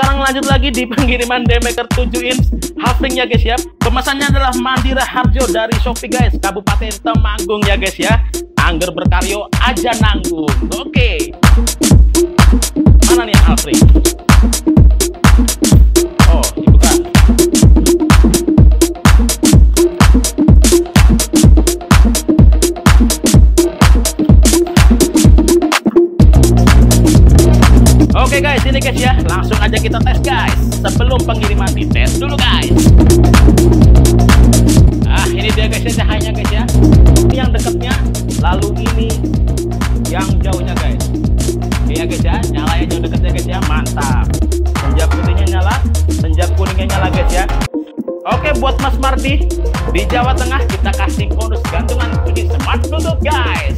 Sekarang lanjut lagi di pengiriman Demaker 7 inch Hafling ya guys ya. Pemesannya adalah Mandira Harjo dari Shopee guys, Kabupaten Temanggung ya guys ya. Angger berkaryo aja nanggung. Oke. Mana Oke guys, ini guys ya, langsung aja kita tes guys. Sebelum pengiriman dites dulu guys. Ah, ini dia guys ya cahayanya guys ya. Ini yang dekatnya, lalu ini yang jauhnya guys. Oke ya guys ya, nyala ya jauh dekatnya guys ya, mantap. Senja putihnya nyala, senja kuningnya nyala guys ya. Oke buat Mas Mardi di Jawa Tengah kita kasih bonus gantungan kunci smart Bluetooth guys.